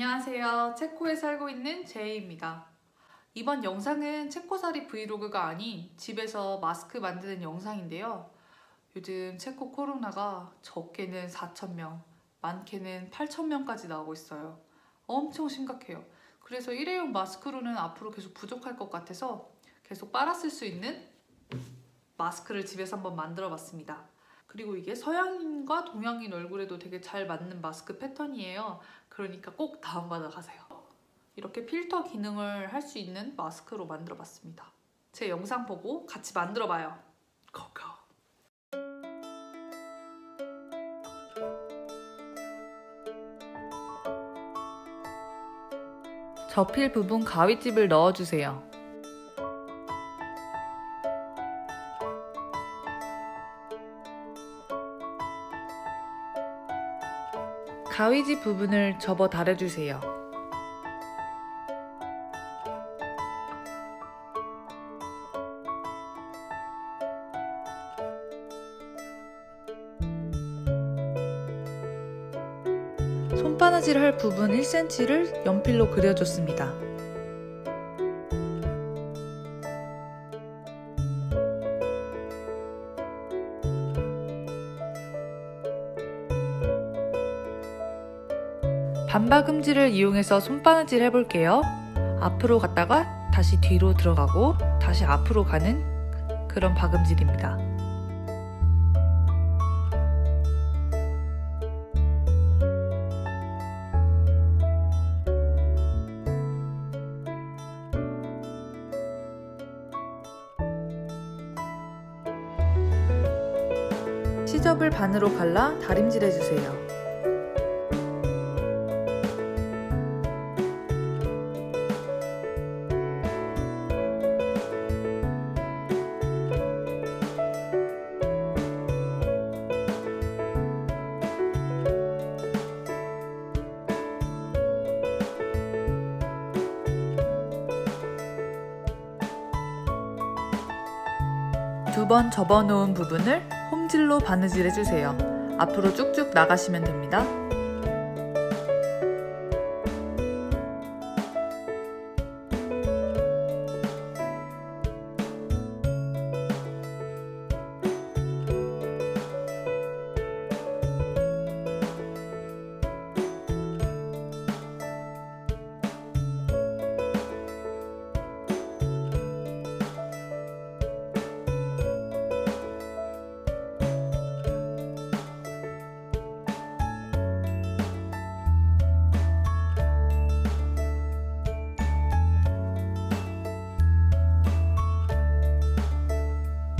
안녕하세요. 체코에 살고 있는 제이입니다. 이번 영상은 체코살이 브이로그가 아닌 집에서 마스크 만드는 영상인데요. 요즘 체코 코로나가 적게는 4,000명, 많게는 8,000명까지 나오고 있어요. 엄청 심각해요. 그래서 일회용 마스크로는 앞으로 계속 부족할 것 같아서 계속 빨아 쓸 수 있는 마스크를 집에서 한번 만들어 봤습니다. 그리고 이게 서양인과 동양인 얼굴에도 되게 잘 맞는 마스크 패턴이에요. 그러니까 꼭 다운받아 가세요. 이렇게 필터 기능을 할 수 있는 마스크로 만들어 봤습니다. 제 영상 보고 같이 만들어 봐요. 고고! 접힐 부분 가위집을 넣어주세요. 가위집 부분을 접어 달아주세요. 손바느질 할 부분 1cm를 연필로 그려줬습니다. 반박음질을 이용해서 손바느질 해볼게요. 앞으로 갔다가 다시 뒤로 들어가고 다시 앞으로 가는 그런 박음질입니다. 시접을 반으로 갈라 다림질 해주세요. 두 번 접어놓은 부분을 홈질로 바느질 해주세요. 앞으로 쭉쭉 나가시면 됩니다.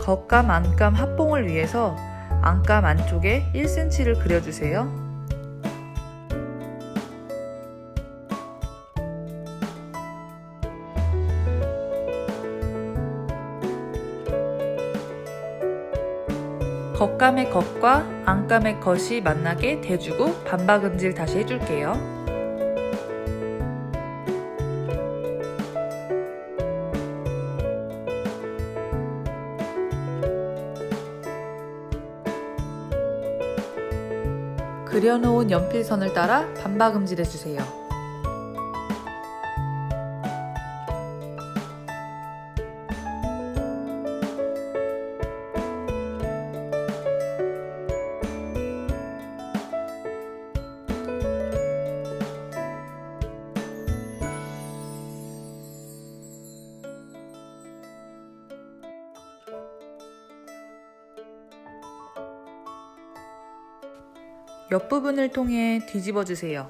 겉감 안감 합봉을 위해서 안감 안쪽에 1cm를 그려주세요. 겉감의 겉과 안감의 겉이 만나게 대주고 반박음질 다시 해줄게요. 그려놓은 연필선을 따라 반박음질 해주세요. 옆부분을 통해 뒤집어 주세요.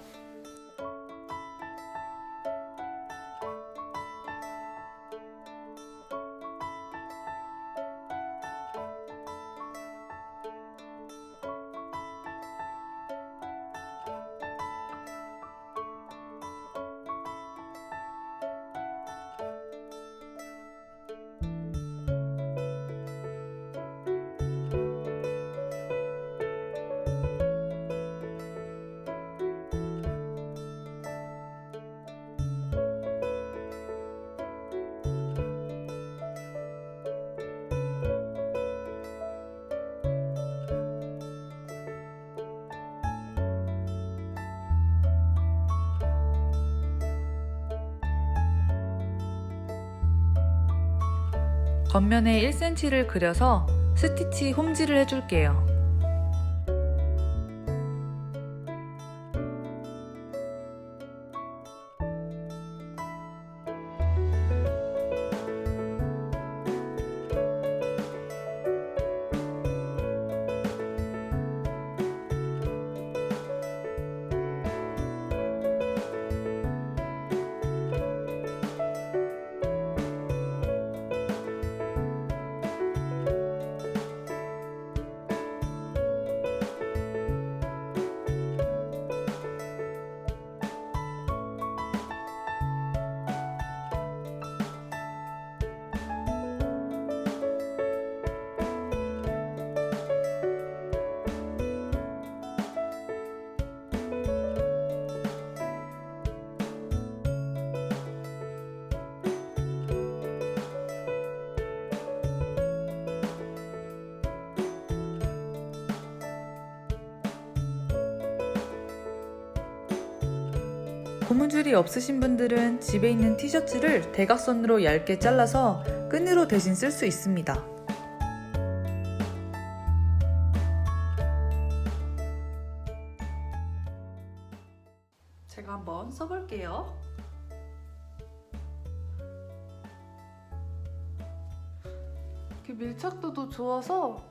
겉면에 1cm를 그려서 스티치 홈질을 해줄게요. 고무줄이 없으신 분들은 집에 있는 티셔츠를 대각선으로 얇게 잘라서 끈으로 대신 쓸 수 있습니다. 제가 한번 써볼게요. 이렇게 밀착도도 좋아서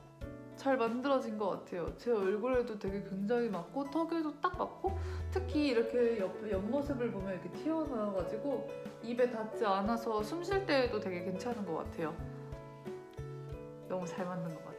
잘 만들어진 것 같아요. 제 얼굴에도 되게 굉장히 맞고 턱에도 딱 맞고 특히 이렇게 옆, 옆모습을 보면 이렇게 튀어나와가지고 입에 닿지 않아서 숨 쉴 때에도 되게 괜찮은 것 같아요. 너무 잘 만든 것 같아요.